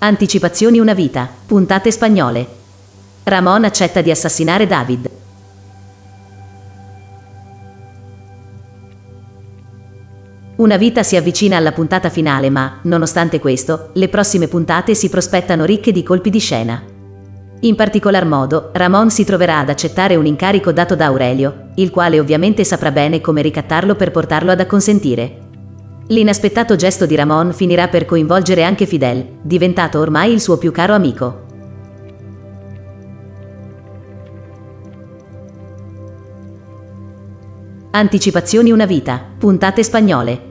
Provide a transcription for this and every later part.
Anticipazioni una vita. Puntate spagnole. Ramon accetta di assassinare David. Una vita si avvicina alla puntata finale, ma, nonostante questo, le prossime puntate si prospettano ricche di colpi di scena. In particolar modo, Ramon si troverà ad accettare un incarico dato da Aurelio, il quale ovviamente saprà bene come ricattarlo per portarlo ad acconsentire. L'inaspettato gesto di Ramon finirà per coinvolgere anche Fidel, diventato ormai il suo più caro amico. Anticipazioni una vita, puntate spagnole.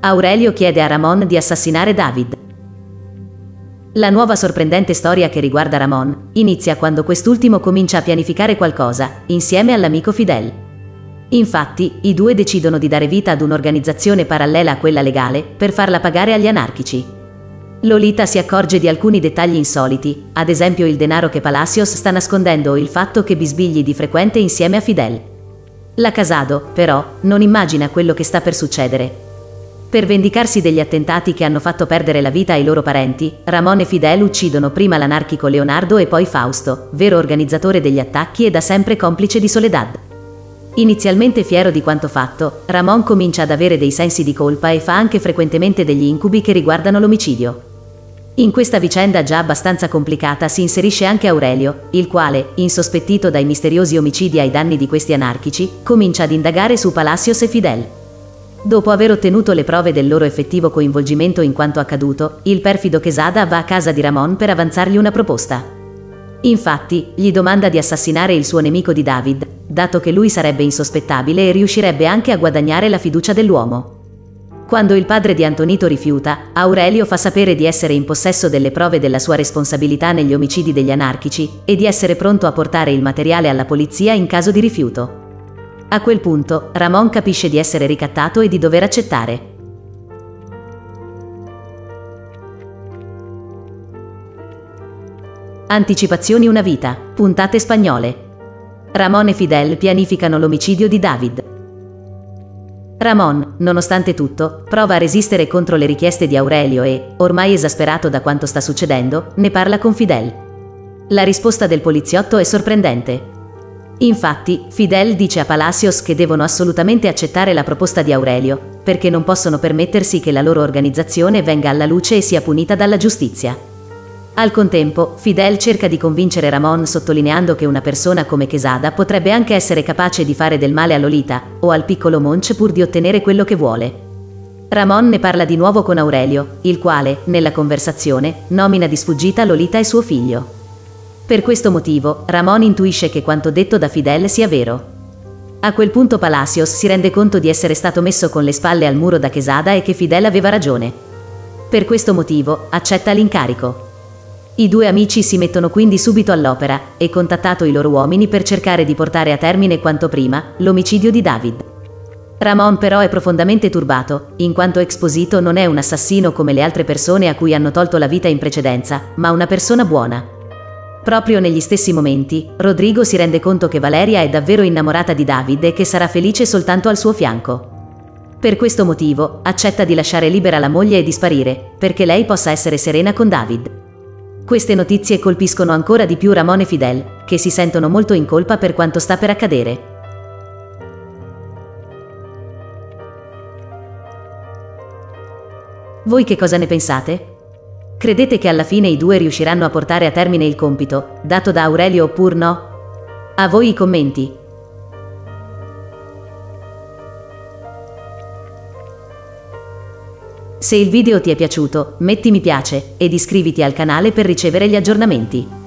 Aurelio chiede a Ramon di assassinare David. La nuova sorprendente storia che riguarda Ramon inizia quando quest'ultimo comincia a pianificare qualcosa, insieme all'amico Fidel. Infatti, i due decidono di dare vita ad un'organizzazione parallela a quella legale per farla pagare agli anarchici. Lolita si accorge di alcuni dettagli insoliti, ad esempio il denaro che Palacios sta nascondendo o il fatto che bisbigli di frequente insieme a Fidel. La Casado, però, non immagina quello che sta per succedere per vendicarsi degli attentati che hanno fatto perdere la vita ai loro parenti, Ramon e Fidel uccidono prima l'anarchico Leonardo e poi Fausto, vero organizzatore degli attacchi e da sempre complice di Soledad. Inizialmente fiero di quanto fatto, Ramon comincia ad avere dei sensi di colpa e fa anche frequentemente degli incubi che riguardano l'omicidio. In questa vicenda già abbastanza complicata si inserisce anche Aurelio, il quale, insospettito dai misteriosi omicidi ai danni di questi anarchici, comincia ad indagare su Palacios e Fidel. Dopo aver ottenuto le prove del loro effettivo coinvolgimento in quanto accaduto, il perfido Quesada va a casa di Ramon per avanzargli una proposta. Infatti, gli domanda di assassinare il suo nemico di David, dato che lui sarebbe insospettabile e riuscirebbe anche a guadagnare la fiducia dell'uomo. Quando il padre di Antonito rifiuta, Aurelio fa sapere di essere in possesso delle prove della sua responsabilità negli omicidi degli anarchici e di essere pronto a portare il materiale alla polizia in caso di rifiuto. A quel punto, Ramon capisce di essere ricattato e di dover accettare. Anticipazioni una vita, puntate spagnole. Ramon e Fidel pianificano l'omicidio di David. Ramon, nonostante tutto, prova a resistere contro le richieste di Aurelio e, ormai esasperato da quanto sta succedendo, ne parla con Fidel. La risposta del poliziotto è sorprendente. Infatti, Fidel dice a Palacios che devono assolutamente accettare la proposta di Aurelio, perché non possono permettersi che la loro organizzazione venga alla luce e sia punita dalla giustizia. Al contempo, Fidel cerca di convincere Ramon sottolineando che una persona come Quesada potrebbe anche essere capace di fare del male a Lolita o al piccolo Monch pur di ottenere quello che vuole. Ramon ne parla di nuovo con Aurelio, il quale, nella conversazione, nomina di sfuggita Lolita e suo figlio. Per questo motivo, Ramon intuisce che quanto detto da Fidel sia vero. A quel punto Palacios si rende conto di essere stato messo con le spalle al muro da Quesada e che Fidel aveva ragione. Per questo motivo, accetta l'incarico. I due amici si mettono quindi subito all'opera e contattato i loro uomini per cercare di portare a termine quanto prima l'omicidio di David. Ramon però è profondamente turbato, in quanto Exposito non è un assassino come le altre persone a cui hanno tolto la vita in precedenza, ma una persona buona. Proprio negli stessi momenti, Rodrigo si rende conto che Valeria è davvero innamorata di David e che sarà felice soltanto al suo fianco. Per questo motivo, accetta di lasciare libera la moglie e di sparire, perché lei possa essere serena con David. Queste notizie colpiscono ancora di più Ramon e Fidel, che si sentono molto in colpa per quanto sta per accadere. Voi che cosa ne pensate? Credete che alla fine i due riusciranno a portare a termine il compito, dato da Aurelio oppure no? A voi i commenti. Se il video ti è piaciuto, metti mi piace ed iscriviti al canale per ricevere gli aggiornamenti.